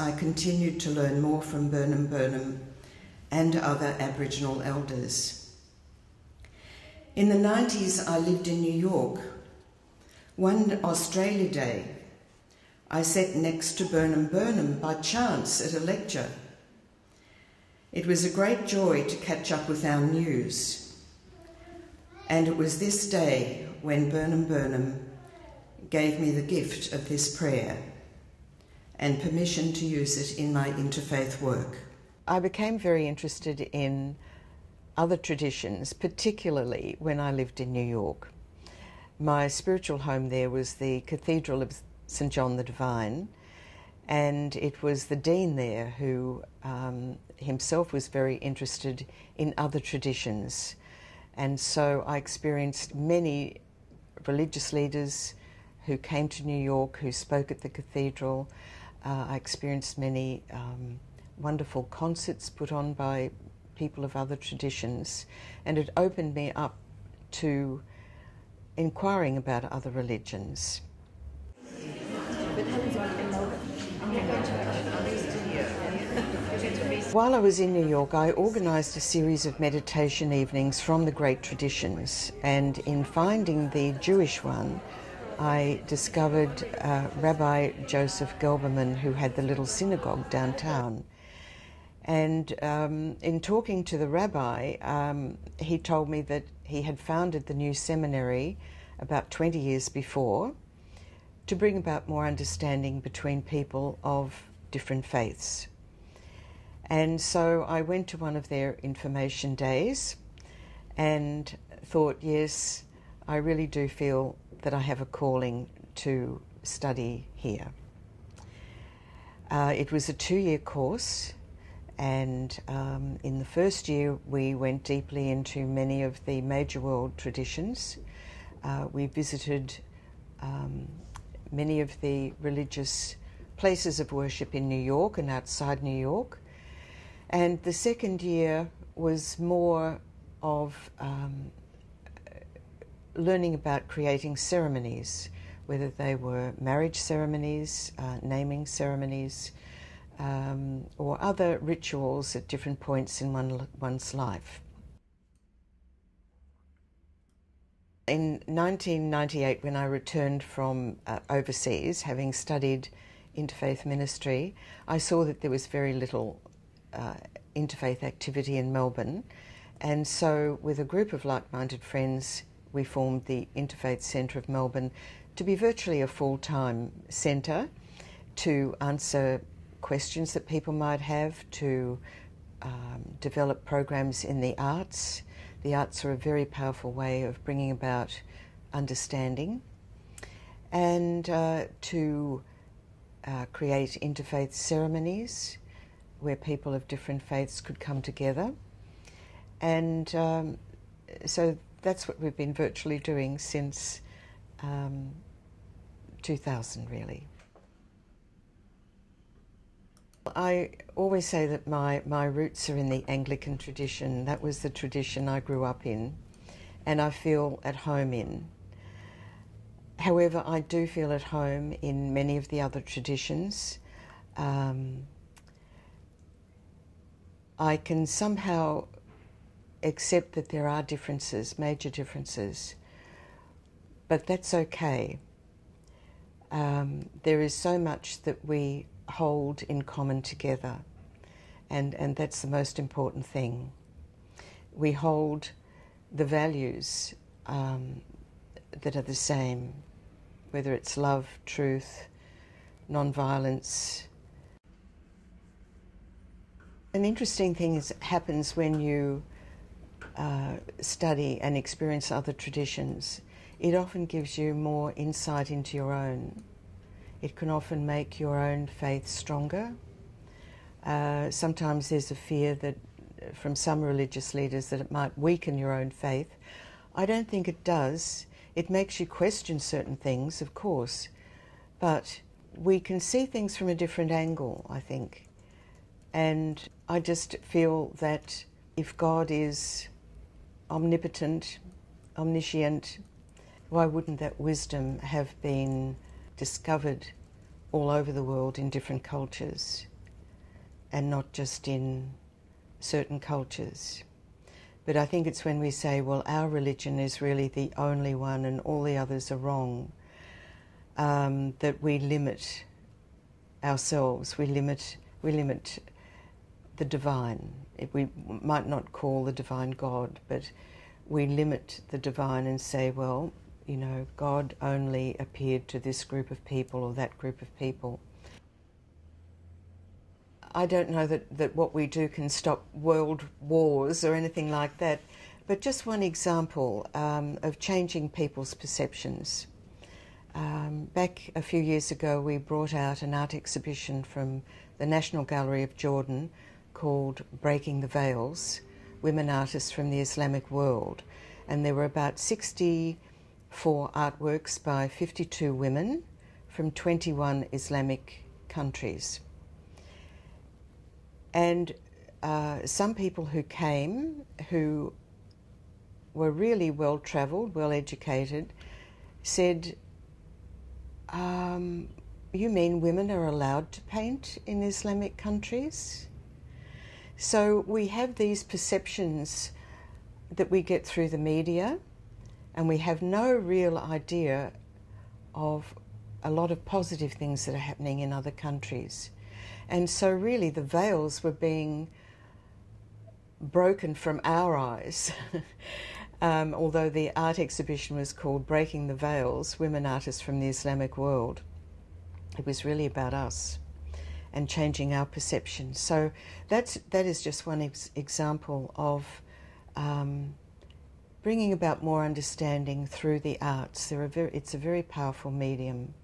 I continued to learn more from Burnum Burnum and other Aboriginal elders. In the 90s, I lived in New York. One Australia Day, I sat next to Burnum Burnum by chance at a lecture. It was a great joy to catch up with our news. And it was this day when Burnum Burnum gave me the gift of this prayer and permission to use it in my interfaith work. I became very interested in other traditions, particularly when I lived in New York. My spiritual home there was the Cathedral of St. John the Divine, and it was the dean there who um, himself was very interested in other traditions. And so I experienced many religious leaders who came to New York, who spoke at the cathedral. Uh, I experienced many um, wonderful concerts put on by people of other traditions, and it opened me up to inquiring about other religions. While I was in New York, I organised a series of meditation evenings from the great traditions, and in finding the Jewish one, I discovered uh, Rabbi Joseph Gelberman, who had the little synagogue downtown. And um, in talking to the rabbi, um, he told me that he had founded the new seminary about 20 years before to bring about more understanding between people of different faiths. And so I went to one of their information days and thought, yes, I really do feel that I have a calling to study here. Uh, it was a two year course, and um, in the first year, we went deeply into many of the major world traditions. Uh, we visited um, many of the religious places of worship in New York and outside New York. And the second year was more of um, learning about creating ceremonies, whether they were marriage ceremonies, uh, naming ceremonies, um, or other rituals at different points in one, one's life. In 1998, when I returned from uh, overseas, having studied interfaith ministry, I saw that there was very little uh, interfaith activity in Melbourne. And so, with a group of like minded friends, we formed the Interfaith Centre of Melbourne to be virtually a full time centre to answer questions that people might have, to um, develop programs in the arts. The arts are a very powerful way of bringing about understanding, and uh, to uh, create interfaith ceremonies where people of different faiths could come together. And um, so that's what we've been virtually doing since um, 2000, really. I always say that my, my roots are in the Anglican tradition. That was the tradition I grew up in and I feel at home in. However, I do feel at home in many of the other traditions. Um, I can somehow accept that there are differences, major differences, but that's okay. Um, there is so much that we hold in common together, and, and that's the most important thing. We hold the values um, that are the same, whether it's love, truth, non-violence. An interesting thing is, happens when you uh, study and experience other traditions. It often gives you more insight into your own it can often make your own faith stronger. Uh, sometimes there's a fear that from some religious leaders that it might weaken your own faith. I don't think it does. It makes you question certain things, of course, but we can see things from a different angle, I think. And I just feel that if God is omnipotent, omniscient, why wouldn't that wisdom have been discovered all over the world in different cultures and not just in certain cultures. But I think it's when we say, well, our religion is really the only one and all the others are wrong, um, that we limit ourselves, we limit, we limit the divine. We might not call the divine God, but we limit the divine and say, well, you know, God only appeared to this group of people or that group of people. I don't know that, that what we do can stop world wars or anything like that, but just one example um, of changing people's perceptions. Um, back a few years ago, we brought out an art exhibition from the National Gallery of Jordan called Breaking the Veils Women Artists from the Islamic World. And there were about 64 artworks by 52 women from 21 Islamic countries. And uh, some people who came who were really well travelled, well educated, said, um, You mean women are allowed to paint in Islamic countries? So we have these perceptions that we get through the media, and we have no real idea of a lot of positive things that are happening in other countries. And so, really, the veils were being broken from our eyes. um, although the art exhibition was called Breaking the Veils Women Artists from the Islamic World, it was really about us and changing our perception. So that's that is just one ex- example of um, bringing about more understanding through the arts. Are very, it's a very powerful medium.